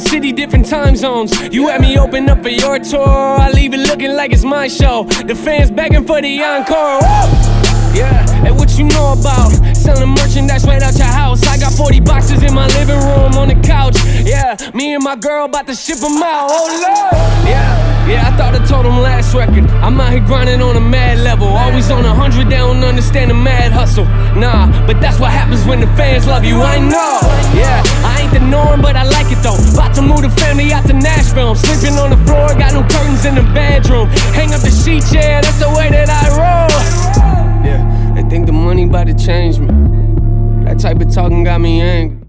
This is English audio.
city, different time zones. You had me open up for your tour. I leave it looking like it's my show. The fans begging for the encore. Yeah, and what you know about selling merchandise right out your house? I got 40 boxes in my living room on the couch. Yeah, me and my girl about to ship them out. Oh Lord, yeah, yeah. I thought I told them last record. I'm out here grinding on a mad level. Always on a hundred, they don't understand the mad hustle. Nah, but that's what happens when the fans love you. I know. I'm sleeping on the floor, got no curtains in the bedroom. Hang up the sheets, yeah, that's the way that I roll. Yeah, they think the money about to change me. That type of talking got me angry.